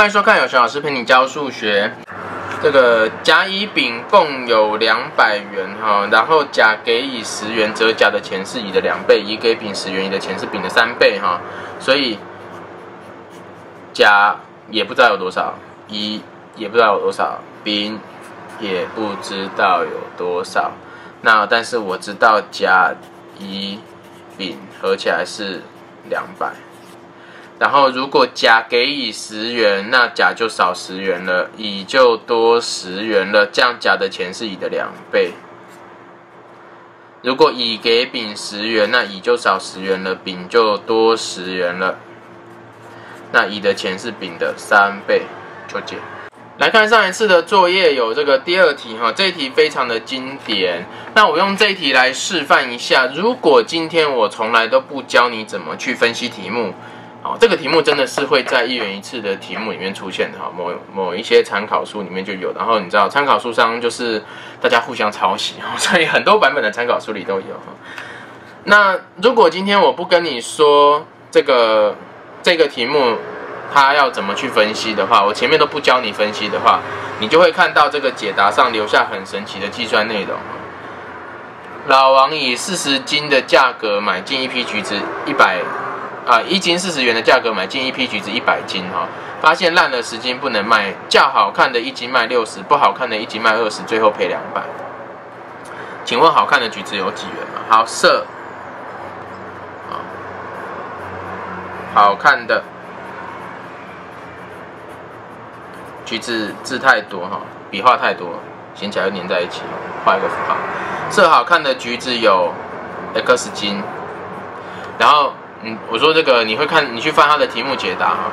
欢迎收看有熊老师陪你教数学。这个甲乙丙共有两百元哈，然后甲给乙十元，则甲的钱是乙的两倍；乙给丙十元，乙的钱是丙的三倍哈。所以甲也不知道有多少，乙也不知道有多少，丙也不知道有多少。那但是我知道甲、乙、丙合起来是两百。然后如果甲给乙十元，那甲就少十元了，乙就多十元了，这样甲的钱是乙的两倍。如果乙给丙十元，那乙就少十元了，丙就多十元了，那乙的钱是丙的三倍。求解。来看上一次的作业有这个第二题哈，这一题非常的经典。那我用这一题来示范一下，如果今天我从来都不教你怎么去分析题目，好，这个题目真的是会在一元一次的题目里面出现的哈，某某一些参考书里面就有。然后你知道参考书上就是大家互相抄袭，所以很多版本的参考书里都有哈。那如果今天我不跟你说这个这个题目。他要怎么去分析的话，我前面都不教你分析的话，你就会看到这个解答上留下很神奇的计算内容。老王以四十斤的价格买进一批橘子一百啊，一斤四十元的价格买进一批橘子一百斤哈，发现烂了十斤不能卖，较好看的一斤卖六十，不好看的一斤卖二十，最后赔两百。请问好看的橘子有几元吗？好色，好看的。橘子字太多哈，笔画太多，写起来又粘在一起，画一个符号。色好看的橘子有 x 斤，然后嗯，我说这个你会看，你去翻他的题目解答哈。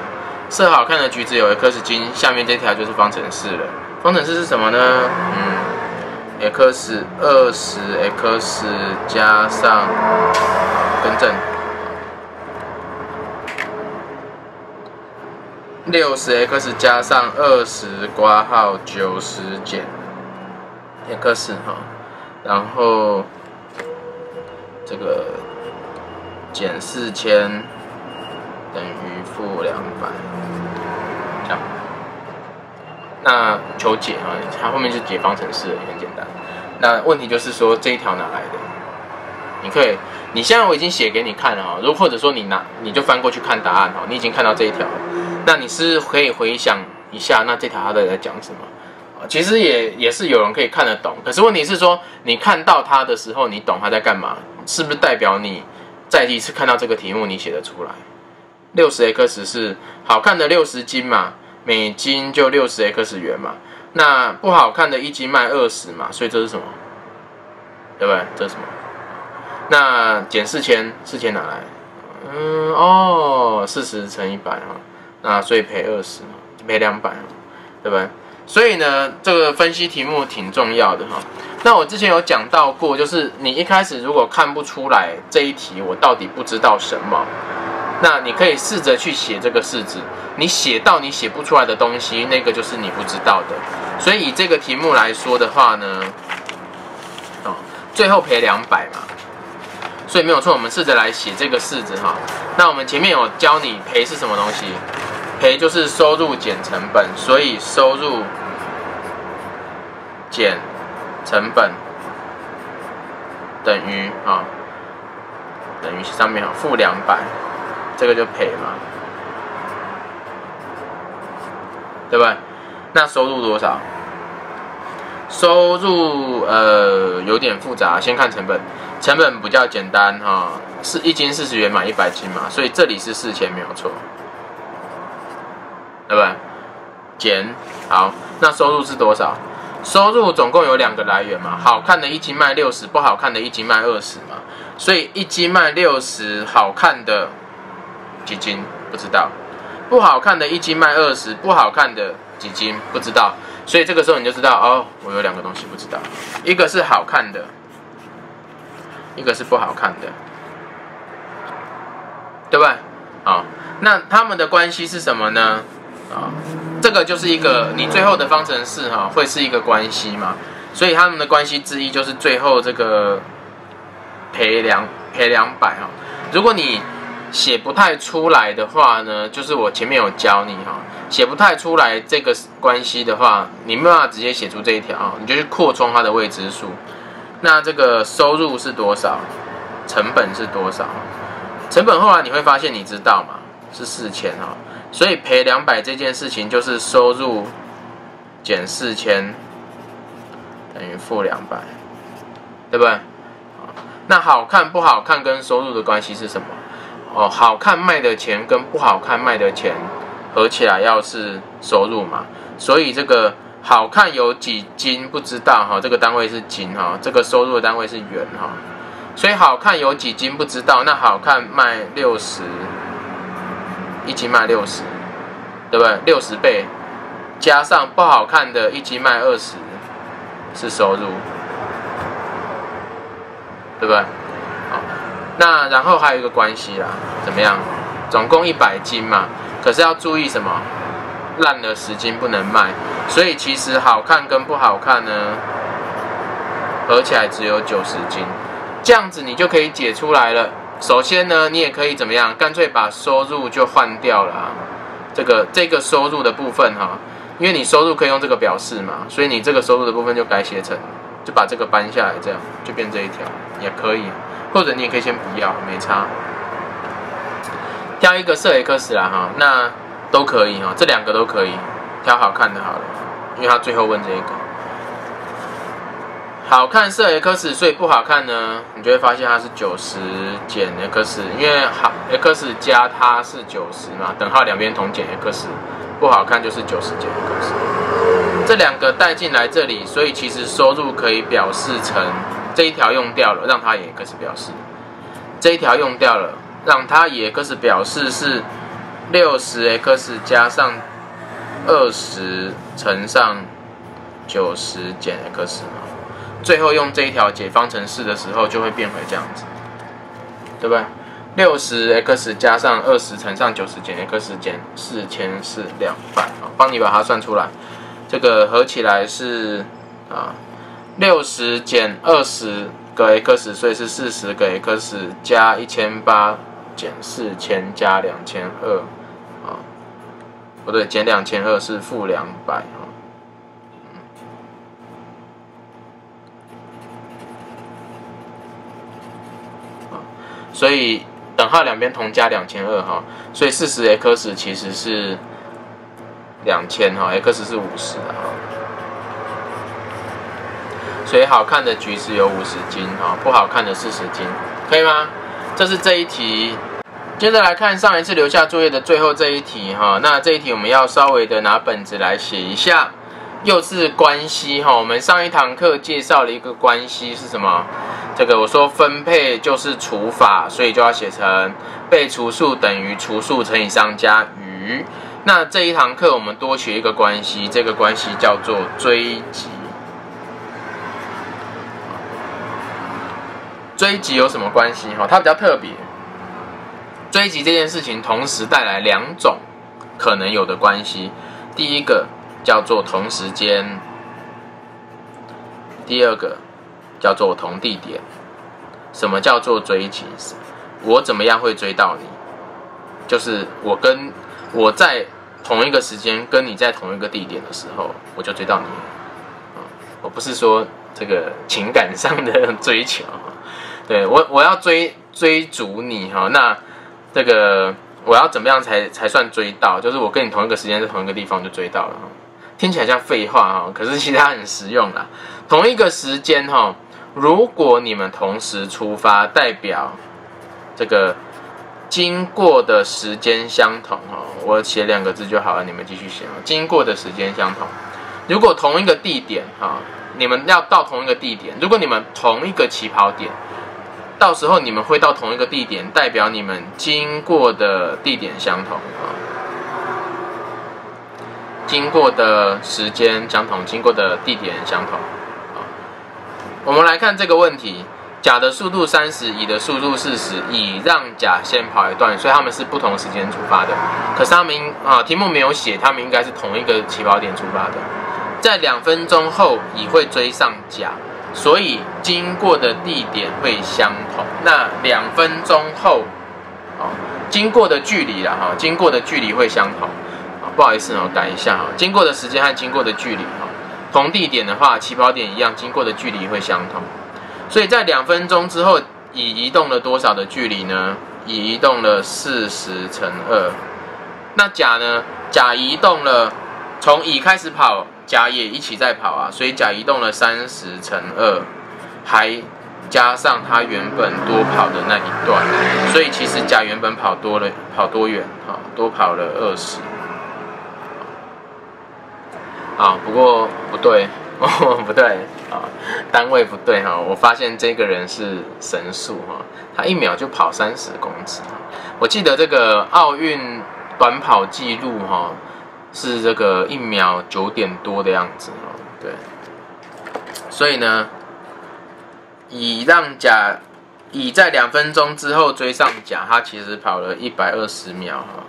色好看的橘子有 x 斤，下面这条就是方程式了。方程式是什么呢？嗯，x 二十 x 加上更正。六十 x 加上二十挂号九十减 x 哈，然后这个减四千等于负两百，这样。那求解啊，它后面是解方程式，也很简单。那问题就是说这一条哪来的？你可以，你现在我已经写给你看了哈，如或者说你拿你就翻过去看答案哈，你已经看到这一条。那你是可以回想一下，那这条他在讲什么？其实也也是有人可以看得懂，可是问题是说，你看到他的时候，你懂他在干嘛？是不是代表你再一次看到这个题目，你写得出来？六十 x 是好看的六十斤嘛，每斤就六十 x 元嘛。那不好看的一斤卖二十嘛，所以这是什么？对不对？这是什么？那减四千，四千哪来？嗯，哦，四十乘一百啊。那所以赔二十嘛，赔两百对不对？所以呢，这个分析题目挺重要的哈。那我之前有讲到过，就是你一开始如果看不出来这一题我到底不知道什么，那你可以试着去写这个式子。你写到你写不出来的东西，那个就是你不知道的。所以以这个题目来说的话呢，哦，最后赔两百嘛。所以没有错，我们试着来写这个式子哈。那我们前面有教你赔是什么东西？赔就是收入减成本，所以收入减成本等于啊，等于上面啊负两百，这个就赔嘛，对不对？那收入多少？收入呃有点复杂，先看成本，成本比较简单哈，是一斤四十元买一百斤嘛，所以这里是四千没有错。对不对？减好，那收入是多少？收入总共有两个来源嘛，好看的一斤卖六十，不好看的一斤卖二十嘛，所以一斤卖六十，好看的几斤？不知道，不好看的一斤卖二十，不好看的几斤？不知道，所以这个时候你就知道哦，我有两个东西不知道，一个是好看的，一个是不好看的，对不对？好，那他们的关系是什么呢？这个就是一个你最后的方程式哈，会是一个关系嘛？所以他们的关系之一就是最后这个赔两赔两百哈。如果你写不太出来的话呢，就是我前面有教你哈，写不太出来这个关系的话，你没办法直接写出这一条，你就去扩充它的未知数。那这个收入是多少？成本是多少？成本后来你会发现，你知道吗？是四千哈，所以赔两百这件事情就是收入减四千等于负两百，对不对？那好看不好看跟收入的关系是什么？哦，好看卖的钱跟不好看卖的钱合起来要是收入嘛，所以这个好看有几斤不知道哈，这个单位是斤哈，这个收入的单位是元哈。所以好看有几斤不知道，那好看卖六十，一斤卖六十，对不对？六十倍，加上不好看的一斤卖二十，是收入，对不对？好，那然后还有一个关系啦，怎么样？总共一百斤嘛，可是要注意什么？烂了十斤不能卖，所以其实好看跟不好看呢，合起来只有九十斤。这样子你就可以解出来了。首先呢，你也可以怎么样？干脆把收入就换掉了。这个这个收入的部分哈，因为你收入可以用这个表示嘛，所以你这个收入的部分就改写成，就把这个搬下来，这样就变这一条也可以。或者你也可以先不要，没差。挑一个设 X 啦哈，那都可以哈，这两个都可以挑好看的好了，因为他最后问这一个。好看设 x，所以不好看呢，你就会发现它是九十减 x，因为好 x 加它是九十嘛，等号两边同减 x，不好看就是九十减 x，这两个带进来这里，所以其实收入可以表示成这一条用掉了，让它以 x 表示，这一条用掉了，让它以 x 表示是六十 x 加上二十乘上九十减 x 嘛。最后用这一条解方程式的时候，就会变回这样子，对不对？六十 x 加上二十乘上九十减 x 减四千是两百啊，帮你把它算出来。这个合起来是啊，六十减二十个 x，所以是四十个 x 加一千八减四千加两千二啊，不对，减两千二是负两百。所以等号两边同加两千二哈，所以四十 x 其实是两千哈，x 是五十哈，所以好看的橘子有五十斤哈，不好看的四十斤，可以吗？这是这一题，接着来看上一次留下作业的最后这一题哈，那这一题我们要稍微的拿本子来写一下。又是关系哈，我们上一堂课介绍了一个关系是什么？这个我说分配就是除法，所以就要写成被除数等于除数乘以商加余。那这一堂课我们多学一个关系，这个关系叫做追及。追及有什么关系哈？它比较特别。追及这件事情同时带来两种可能有的关系，第一个。叫做同时间，第二个叫做同地点。什么叫做追及？我怎么样会追到你？就是我跟我在同一个时间跟你在同一个地点的时候，我就追到你。我不是说这个情感上的追求，对我我要追追逐你哈。那这个我要怎么样才才算追到？就是我跟你同一个时间在同一个地方就追到了。听起来像废话哈，可是其实它很实用啦。同一个时间哈，如果你们同时出发，代表这个经过的时间相同哦。我写两个字就好了，你们继续写啊。经过的时间相同。如果同一个地点哈，你们要到同一个地点，如果你们同一个起跑点，到时候你们会到同一个地点，代表你们经过的地点相同啊。经过的时间相同，经过的地点相同。我们来看这个问题：甲的速度三十，乙的速度四十，乙让甲先跑一段，所以他们是不同时间出发的。可是他们啊，题目没有写，他们应该是同一个起跑点出发的。在两分钟后，乙会追上甲，所以经过的地点会相同。那两分钟后，经过的距离了哈，经过的距离会相同。不好意思哦，改一下哈，经过的时间和经过的距离，同地点的话，起跑点一样，经过的距离会相同。所以在两分钟之后，乙移动了多少的距离呢？乙移动了四十乘二。那甲呢？甲移动了，从乙开始跑，甲也一起在跑啊，所以甲移动了三十乘二，还加上他原本多跑的那一段，所以其实甲原本跑多了，跑多远？哈，多跑了二十。啊，不过不对，哦，不对啊，单位不对哈。我发现这个人是神速哈，他一秒就跑三十公尺。我记得这个奥运短跑记录哈，是这个一秒九点多的样子哦。对，所以呢，乙让甲乙在两分钟之后追上甲，他其实跑了一百二十秒哈。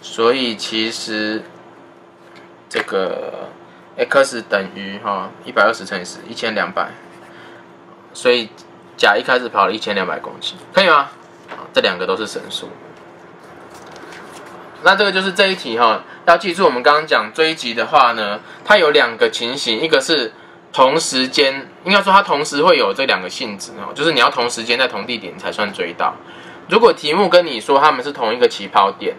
所以其实。这个 x 等于哈一百二十乘以十，一千两百，所以甲一开始跑了一千两百公斤，可以吗？这两个都是神速。那这个就是这一题哈，要记住我们刚刚讲追击的话呢，它有两个情形，一个是同时间，应该说它同时会有这两个性质哦，就是你要同时间在同地点才算追到。如果题目跟你说他们是同一个起跑点。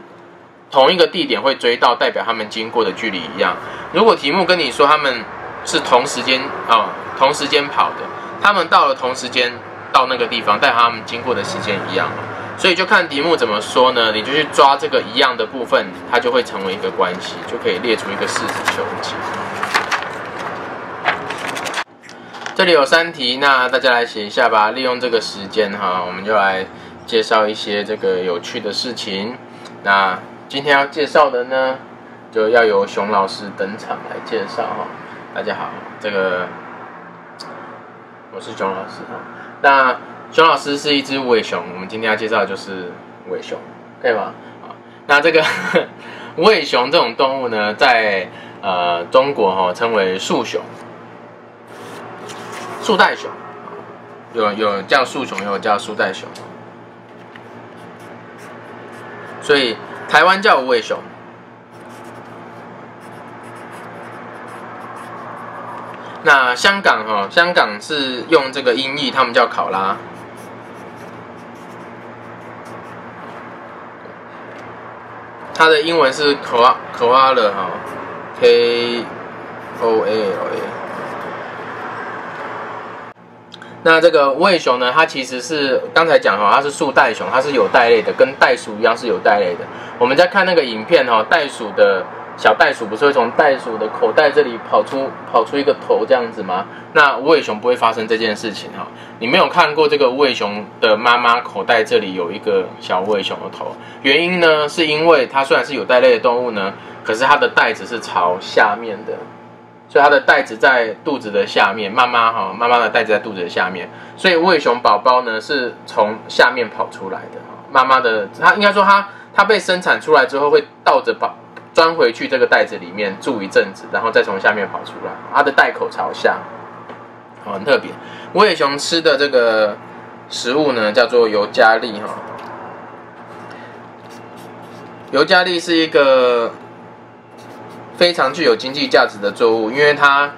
同一个地点会追到，代表他们经过的距离一样。如果题目跟你说他们是同时间啊，同时间跑的，他们到了同时间到那个地方，代表他们经过的时间一样。所以就看题目怎么说呢？你就去抓这个一样的部分，它就会成为一个关系，就可以列出一个式子求解。这里有三题，那大家来写一下吧。利用这个时间哈，我们就来介绍一些这个有趣的事情。那今天要介绍的呢，就要由熊老师登场来介绍哈。大家好，这个我是熊老师哈。那熊老师是一只尾熊，我们今天要介绍的就是尾熊，可以吗？啊，那这个 尾熊这种动物呢，在呃中国哈称为树熊、树袋熊，有有叫树熊，有叫树袋熊，所以。台湾叫无尾熊，那香港哈，香港是用这个音译，他们叫考拉，它的英文是 koala koala 哈，k o a l a。那这个无尾熊呢？它其实是刚才讲哈，它是树袋熊，它是有袋类的，跟袋鼠一样是有袋类的。我们在看那个影片哈，袋鼠的小袋鼠不是会从袋鼠的口袋这里跑出跑出一个头这样子吗？那无尾熊不会发生这件事情哈。你没有看过这个无尾熊的妈妈口袋这里有一个小无尾熊的头，原因呢是因为它虽然是有袋类的动物呢，可是它的袋子是朝下面的。所以它的袋子在肚子的下面，妈妈哈，妈妈的袋子在肚子的下面，所以无尾熊宝宝呢是从下面跑出来的。妈妈的，它应该说它它被生产出来之后会倒着跑，钻回去这个袋子里面住一阵子，然后再从下面跑出来。它的袋口朝下，很特别。无尾熊吃的这个食物呢，叫做尤加利哈。尤加利是一个。非常具有经济价值的作物，因为它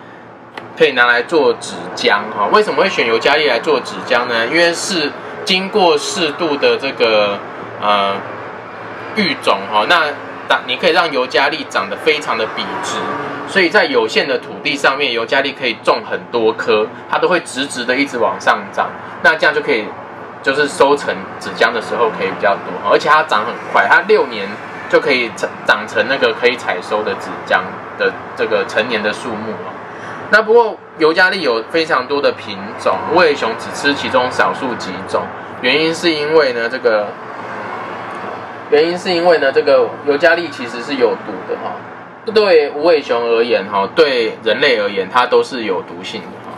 可以拿来做纸浆哈。为什么会选尤加利来做纸浆呢？因为是经过适度的这个呃育种哈，那你可以让尤加利长得非常的笔直，所以在有限的土地上面，尤加利可以种很多棵，它都会直直的一直往上长，那这样就可以就是收成纸浆的时候可以比较多，而且它长很快，它六年。就可以长长成那个可以采收的纸浆的这个成年的树木哦。那不过尤加利有非常多的品种，无尾熊只吃其中少数几种。原因是因为呢，这个原因是因为呢，这个尤加利其实是有毒的哈。对无尾熊而言哈，对人类而言它都是有毒性的哈。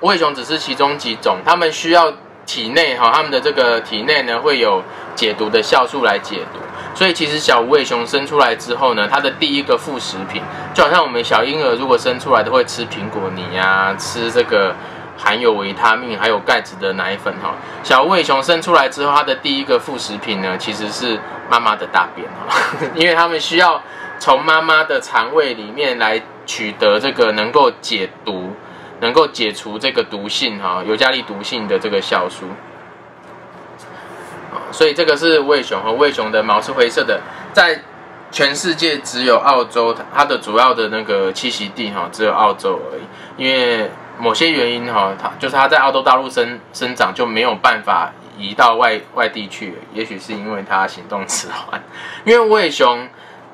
无尾熊只是其中几种，它们需要。体内哈，他们的这个体内呢会有解毒的酵素来解毒，所以其实小无尾熊生出来之后呢，它的第一个副食品，就好像我们小婴儿如果生出来都会吃苹果泥啊，吃这个含有维他命还有钙质的奶粉哈。小无尾熊生出来之后，它的第一个副食品呢，其实是妈妈的大便哈，因为他们需要从妈妈的肠胃里面来取得这个能够解毒、能够解除这个毒性哈，尤加利毒性的这个酵素。所以这个是无尾熊和无尾熊的毛是灰色的，在全世界只有澳洲，它的主要的那个栖息地哈，只有澳洲而已。因为某些原因哈，它就是它在澳洲大陆生生长就没有办法移到外外地去，也许是因为它行动迟缓。因为无尾熊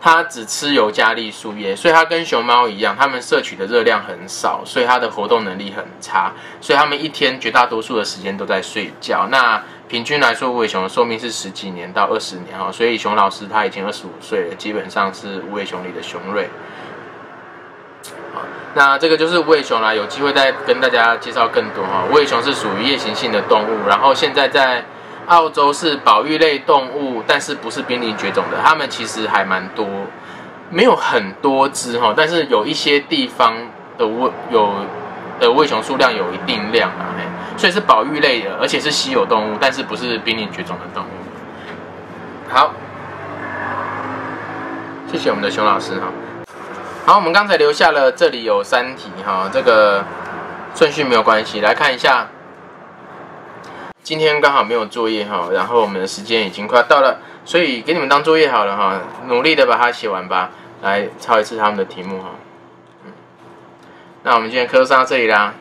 它只吃尤加利树叶，所以它跟熊猫一样，它们摄取的热量很少，所以它的活动能力很差，所以它们一天绝大多数的时间都在睡觉。那平均来说，无尾熊的寿命是十几年到二十年哈，所以熊老师他已经二十五岁了，基本上是无尾熊里的雄瑞。那这个就是无尾熊啦，有机会再跟大家介绍更多哈。无尾熊是属于夜行性的动物，然后现在在澳洲是保育类动物，但是不是濒临绝种的。它们其实还蛮多，没有很多只哈，但是有一些地方的无有的喂熊数量有一定量啊。所以是保育类的，而且是稀有动物，但是不是濒临绝种的动物。好，谢谢我们的熊老师哈。好，我们刚才留下了这里有三题哈，这个顺序没有关系，来看一下。今天刚好没有作业哈，然后我们的时间已经快到了，所以给你们当作业好了哈，努力的把它写完吧。来抄一次他们的题目哈。嗯，那我们今天课上到这里啦。